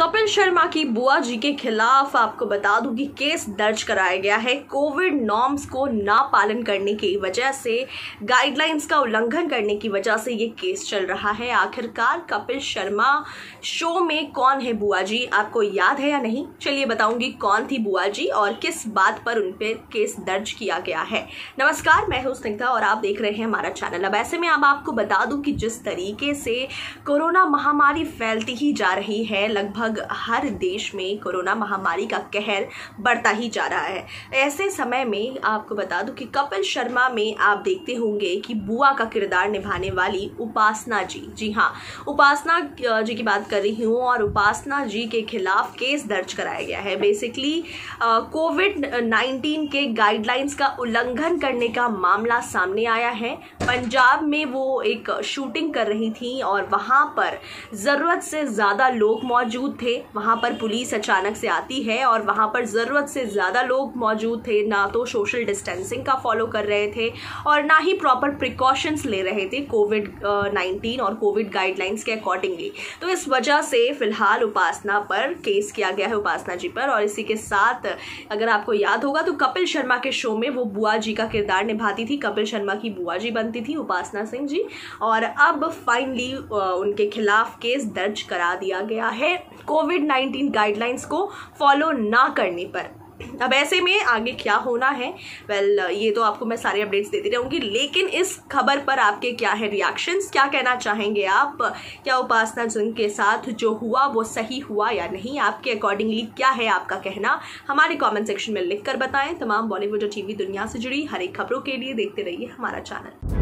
कपिल शर्मा की बुआ जी के खिलाफ आपको बता दूँ कि केस दर्ज कराया गया है। कोविड नॉर्म्स को ना पालन करने की वजह से, गाइडलाइंस का उल्लंघन करने की वजह से ये केस चल रहा है। आखिरकार कपिल शर्मा शो में कौन है बुआ जी? आपको याद है या नहीं? चलिए बताऊँगी कौन थी बुआ जी और किस बात पर उन पर केस दर्ज किया गया है। नमस्कार, मैं हूँ स्निग्धा और आप देख रहे हैं हमारा चैनल। अब ऐसे में अब आपको बता दूँ कि जिस तरीके से कोरोना महामारी फैलती ही जा रही है, लगभग लगभग हर देश में कोरोना महामारी का कहर बढ़ता ही जा रहा है। ऐसे समय में आपको बता दूँ कि कपिल शर्मा में आप देखते होंगे कि बुआ का किरदार निभाने वाली उपासना जी। जी हाँ उपासना जी की बात कर रही हूँ और उपासना जी के खिलाफ केस दर्ज कराया गया है। बेसिकली कोविड नाइन्टीन के गाइडलाइंस का उल्लंघन करने का मामला सामने आया है। पंजाब में वो एक शूटिंग कर रही थी और वहाँ पर ज़रूरत से ज़्यादा लोग मौजूद थे। वहाँ पर पुलिस अचानक से आती है और वहाँ पर ज़रूरत से ज़्यादा लोग मौजूद थे। ना तो सोशल डिस्टेंसिंग का फॉलो कर रहे थे और ना ही प्रॉपर प्रिकॉशंस ले रहे थे कोविड नाइन्टीन और कोविड गाइडलाइंस के अकॉर्डिंगली तो इस वजह से फ़िलहाल उपासना पर केस किया गया है उपासना जी पर और इसी के साथ अगर आपको याद होगा तो कपिल शर्मा के शो में वो बुआ जी का किरदार निभाती थी। कपिल शर्मा की बुआ जी बनती थी उपासना सिंह जी और अब फाइनली उनके खिलाफ केस दर्ज करा दिया गया है। कोविड नाइन्टीन गाइडलाइंस को फॉलो ना करने पर। अब ऐसे में आगे क्या होना है? वेल well, ये तो आपको मैं सारे अपडेट्स देती रहूँगी लेकिन इस खबर पर आपके क्या है रिएक्शंस क्या कहना चाहेंगे आप? क्या उपासना जंग के साथ जो हुआ वो सही हुआ या नहीं? आपके अकॉर्डिंगली क्या है आपका कहना? हमारे कमेंट सेक्शन में लिख कर बताएँ। तमाम बॉलीवुड और टीवी दुनिया से जुड़ी हर एक खबरों के लिए देखते रहिए हमारा चैनल